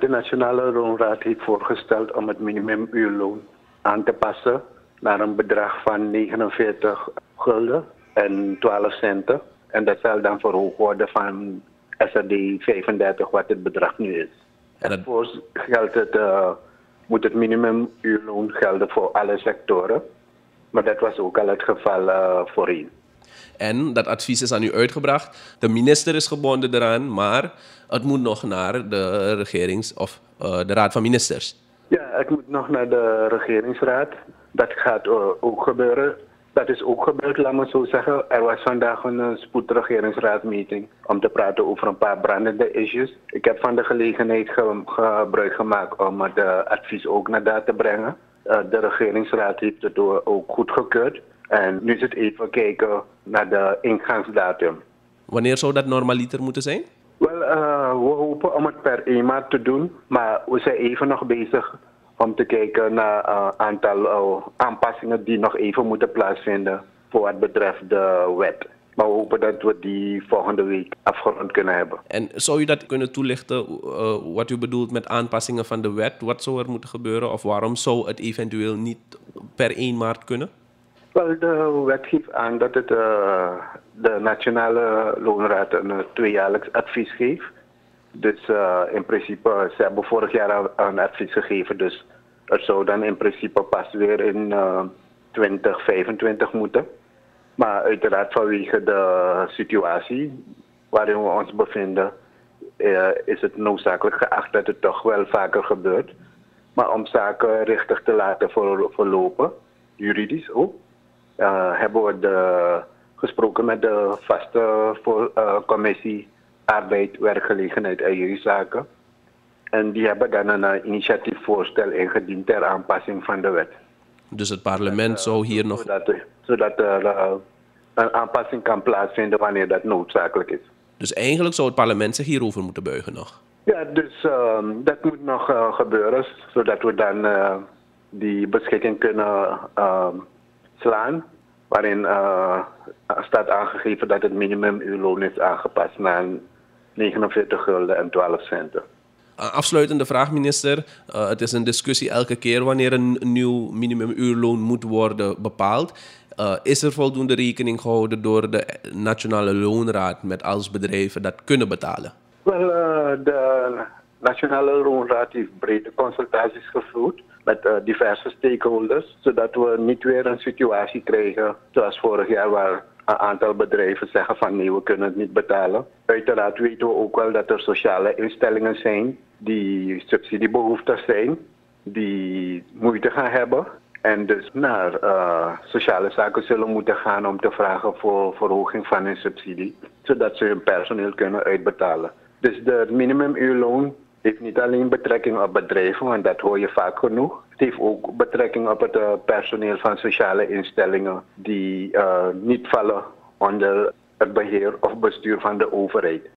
De Nationale Loonraad heeft voorgesteld om het minimumuurloon aan te passen naar een bedrag van 49 gulden en 12 centen. En dat zal dan verhoogd worden van SRD 35, wat het bedrag nu is. En dat- voor geldt het, eh, moet het minimumuurloon gelden voor alle sectoren. Maar dat was ook al het geval eh, voorheen. En dat advies is aan u uitgebracht. De minister is gebonden eraan, maar het moet nog naar de regerings- of eh, de Raad van Ministers. Ja, het moet nog naar de regeringsraad. Dat gaat eh, ook gebeuren. Dat is ook gebeurd, laat me zo zeggen. Er was vandaag een uh, spoedregeringsraadmeeting om te praten over een paar brandende issues. Ik heb van de gelegenheid ge- gebruik gemaakt om het eh, advies ook naar daar te brengen. Eh, de regeringsraad heeft het ook goedgekeurd. En nu is het even kijken naar de ingangsdatum. Wanneer zou dat normaliter moeten zijn? Wel, eh, we hopen om het per 1 maart te doen, maar we zijn even nog bezig om te kijken naar een aantal eh, aanpassingen die nog even moeten plaatsvinden voor wat betreft de wet. Maar we hopen dat we die volgende week afgerond kunnen hebben. En zou u dat kunnen toelichten, eh, wat u bedoelt met aanpassingen van de wet? Wat zou er moeten gebeuren of waarom zou het eventueel niet per 1 maart kunnen? Wel, de wet geeft aan dat het eh, de Nationale Loonraad een eh, tweejaarlijks advies geeft. Dus eh, in principe, ze hebben vorig jaar een advies gegeven, dus het zou dan in principe pas weer in eh 2025 moeten. Maar uiteraard vanwege de situatie waarin we ons bevinden, eh, is het noodzakelijk geacht dat het toch wel vaker gebeurt. Maar om zaken richtig te laten ver- verlopen, juridisch ook, eh, hebben we de, gesproken met de vaste voor, eh, commissie Arbeid, Werkgelegenheid en Jeugdzaken. En die hebben dan een eh, initiatiefvoorstel ingediend ter aanpassing van de wet. Dus het parlement zou hier nog... Zodat, er- zodat er eh, een aanpassing kan plaatsvinden wanneer dat noodzakelijk is. Dus eigenlijk zou het parlement zich hierover moeten buigen nog. Ja, dus ehm, dat moet nog eh, gebeuren, zodat we dan eh, die beschikking kunnen ehm, slaan. Waarin eh, staat aangegeven dat het minimumuurloon is aangepast naar 49 gulden en 12 centen. Afsluitende vraag, minister. Uh, het is een discussie elke keer wanneer een nieuw minimumuurloon moet worden bepaald. Uh, is er voldoende rekening gehouden door de Nationale Loonraad met als bedrijven dat kunnen betalen? Wel, eh, de Nationale Loonraad heeft brede consultaties gevoerd met eh, diverse stakeholders, zodat we niet weer een situatie krijgen zoals vorig jaar waar een aantal bedrijven zeggen van nee, we kunnen het niet betalen. Uiteraard weten we ook wel dat er sociale instellingen zijn die subsidiebehoeftig zijn, die moeite gaan hebben en dus naar eh, sociale zaken zullen moeten gaan om te vragen voor verhoging van hun subsidie, zodat ze hun personeel kunnen uitbetalen. Dus de minimumuurloon heeft niet alleen betrekking op bedrijven, want dat hoor je vaak genoeg. Het heeft ook betrekking op het uh, personeel van sociale instellingen die uh, niet vallen onder het beheer of bestuur van de overheid.